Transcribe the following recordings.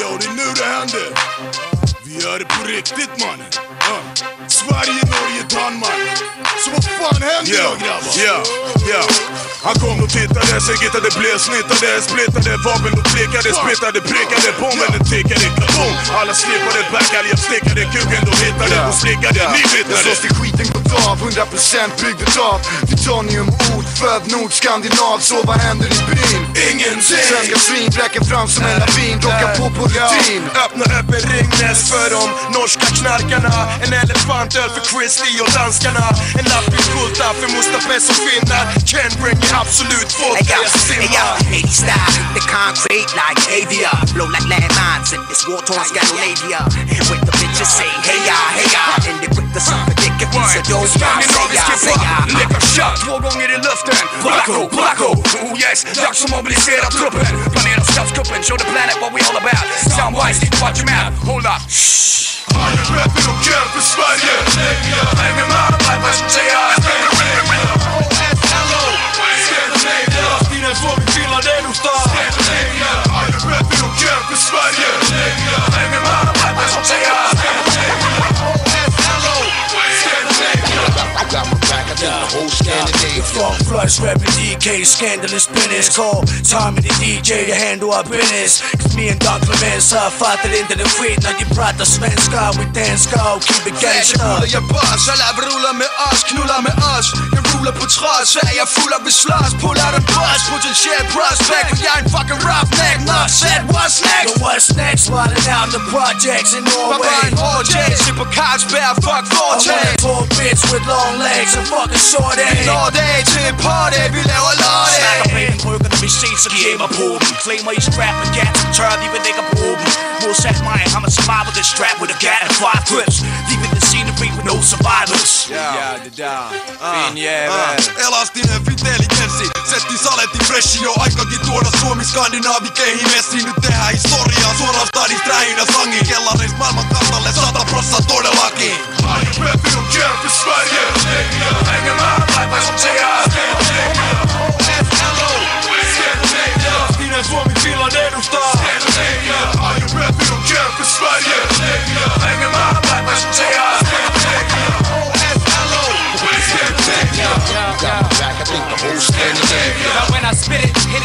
Ja, det är nu det händer. Vi gör det på riktigt mannen. Ja. Sverige, Norge, Danmark. Så vad fan händer då grabbar? Ja, ja. Han kom och tittade, sig hittade, blev snittade, splittade, vapen och klickade, splittade, prickade, bomben den tickade, kaboom! Alla slippade, backade, jag stickade, kuken de hittade och slickade, ni Jag vittnade. slåss till skiten gått av, 100% byggd utav Titaniumord, född nordskandinav Så vad händer i byn? Ingenting! Svenska svin bräcker fram som en lavin Rockar på på rutin Öppna upp en Ringnes för de norska knarkarna En elefantöl för Christy och danskarna En lapp i kulta för Mustapes och finnar Ken bring me absolut Hey vodka, yo, jag hey yo, 80 style, hit the concrete like aviar Blow like landmines in this war-torn Scandinavia. And With the bitches say hey ya, hey ya And they quick to suck a dick if he's a dope guy Say ya, Skandinavisk say ya, hiphop, läcker shot två gånger i luften Blacko, blacko, oh yes. Dags att mobilisera truppen Planera statskuppen, show the planet what we all about. Soundwise, inte watch your mouth, hold up. Har du rätt och kön för Sverige? Flush rapping DK, scandalous business. Call Tommy the DJ to handle our business. Cause me and Don Clemenza fattar inte den skit när de pratar svenska We danska och keep it gangsta. Jag rullar med oss, knullar med oss Rullar på tråd, Sverige full av beslags Pullar en bus, potentiell prospect För jag är en fucking roughneck, not said what's next? what's next? Wildin' out the projects in Norway? En hård J, sitter Carlsberg, fuck I want Vortex a tall bitch with long legs and fucking short Vi hair. la dig till en party, vi laver Snackar lade med pojkarna vi ses och ger mig på dem Claimar i strap gat som tör, de vill lägga på dem Målsat mig, I'm a eh. survivor this strap with a gat and five clips Leaving the scenery with no survivors. Elastinen intelligenssi Setti saletti freshi jo aikakin tuoda Suomi Skandinaavi keihin messiin Nyt tehdään historiaa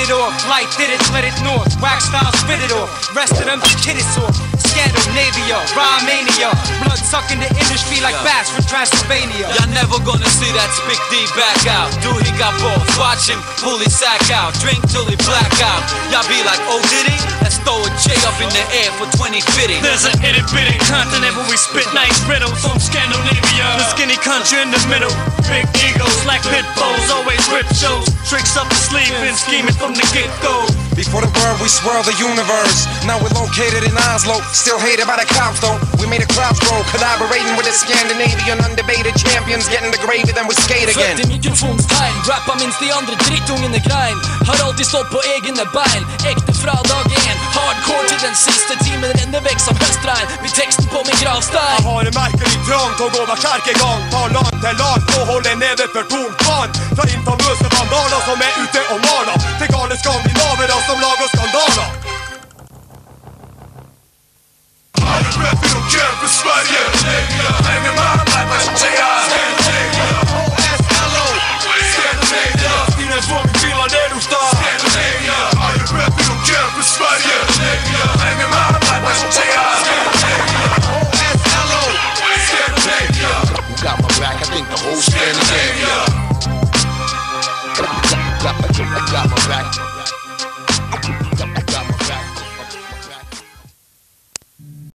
it, off. Light did it, let it north. Wax style, spit it off. Rest of them kid it off. Scandinavia, Romania. Blood sucking the industry like bats from Transylvania. Y'all never gonna see that Spick D back out. Dude, he got balls. Watch him pull his sack out. Drink till he black out. Y'all be like, oh, did he? Let's throw a J up in the air for 2050. There's an itty bitty continent where we spit nice riddles from Scandinavia. The skinny country in the middle. Big egos like pit bulls, always rip shows. Tricks up the sleeve and scheming from the get go. Before the world, we swirl the universe. Now we're located in Oslo, still hated by the cops though. We made a crowd grow, collaborating with the Scandinavian undebated champions, getting the gravy, then we skate again. Född i mikrofonstegn, rappa minst de andre drittungen er grein Har alltid stått på egne bein, ekte fra kravstark Jag har en märklig dröm, tåg och kärkegång Tar land till lag, och håller näven för tomt vann Tar in på bussen vandala som är ute och malar Till galenskap i navel och som och skandaler.